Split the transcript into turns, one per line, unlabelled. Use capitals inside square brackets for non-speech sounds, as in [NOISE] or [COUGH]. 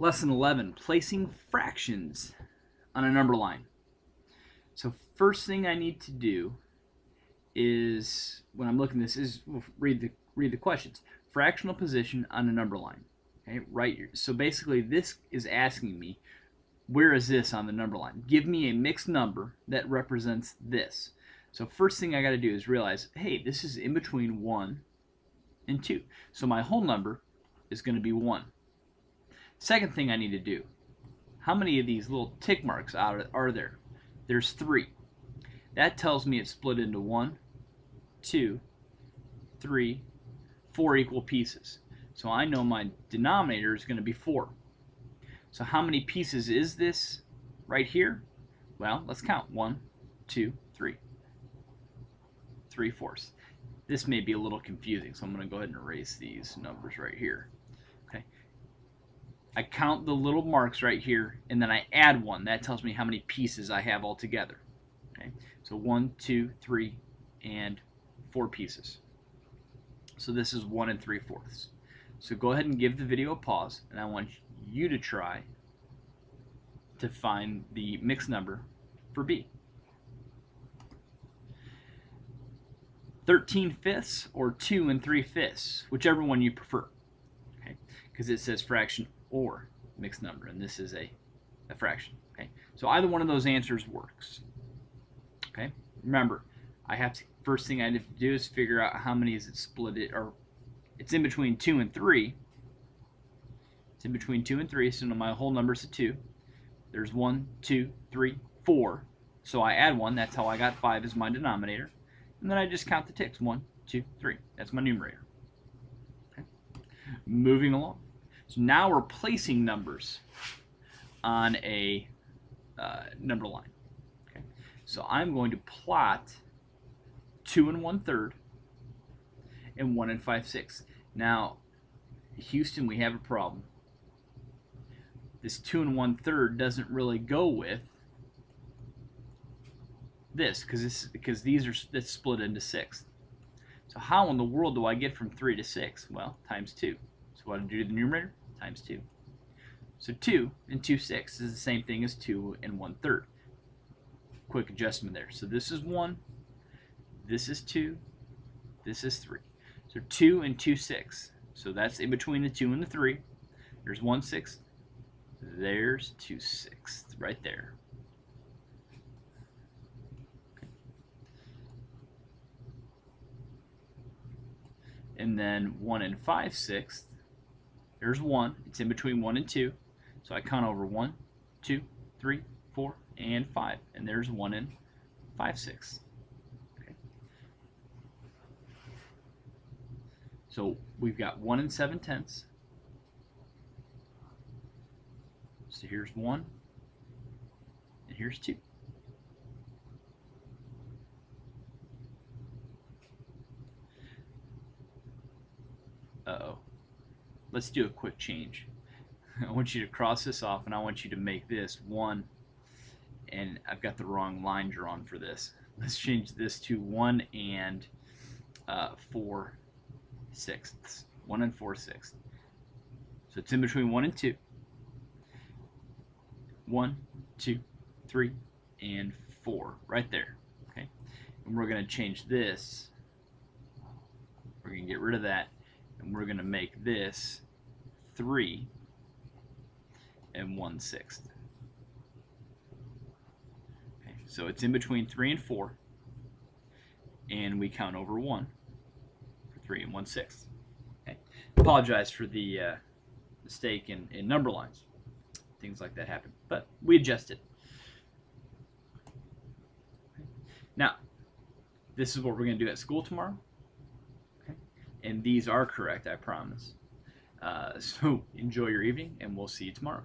Lesson 11, placing fractions on a number line. So first thing I need to do is, when I'm looking at this, is read the, read the questions. Fractional position on a number line. Okay, right. So basically this is asking me, where is this on the number line? Give me a mixed number that represents this. So first thing I got to do is realize, hey, this is in between 1 and 2. So my whole number is going to be 1. Second thing I need to do, how many of these little tick marks are, there? There's three. That tells me it's split into one, two, three, four equal pieces. So I know my denominator is going to be 4. So how many pieces is this right here? Well, let's count. One, two, three. Three fourths. This may be a little confusing, so I'm going to go ahead and erase these numbers right here. I count the little marks right here, and then I add one. That tells me how many pieces I have altogether. Okay, so one, two, three, and four pieces. So this is one and three fourths. So go ahead and give the video a pause, and I want you to try to find the mixed number for B. 13 fifths or 2 and 3 fifths, whichever one you prefer. Okay, because it says fraction or mixed number, and this is a, a fraction. Okay, so either one of those answers works. Okay, remember, I have to first thing I have to do is figure out how many is it split it or it's in between two and three. It's in between two and three, so my whole number is a two. There's one, two, three, four. So I add one. That's how I got five as my denominator, and then I just count the ticks. One, two, three. That's my numerator. Okay. Moving along. So now we're placing numbers on a uh, number line. Okay. So I'm going to plot 2 and 1 third and 1 and 5 sixths. Now, Houston, we have a problem. This 2 and 1 third doesn't really go with this because this because these are that's split into sixths. So how in the world do I get from 3 to 6? Well, times 2. So what do I do to the numerator? times 2. So 2 and 2 sixths is the same thing as 2 and 1 third. Quick adjustment there. So this is 1, this is 2, this is 3. So 2 and 2 sixths. So that's in between the 2 and the 3. There's 1 sixth. There's 2 sixths right there. and then 1 and 5 sixths there's 1. It's in between 1 and 2. So I count over 1, 2, 3, 4, and 5. And there's 1 and 5 six. Okay. So we've got 1 and 7 tenths. So here's 1, and here's 2. Uh-oh let's do a quick change. [LAUGHS] I want you to cross this off and I want you to make this 1 and I've got the wrong line drawn for this. [LAUGHS] Let's change this to 1 and uh, 4 sixths. 1 and 4 sixths. So it's in between 1 and 2. 1, 2, 3, and 4 right there. Okay, And we're going to change this. We're going to get rid of that and we're going to make this 3 and 1 sixth. Okay, so it's in between 3 and 4 and we count over 1 for 3 and 1 sixth. Okay. Apologize for the uh, mistake in, in number lines. Things like that happen, but we adjusted. Now, this is what we're going to do at school tomorrow and these are correct, I promise. Uh, [LAUGHS] so enjoy your evening, and we'll see you tomorrow.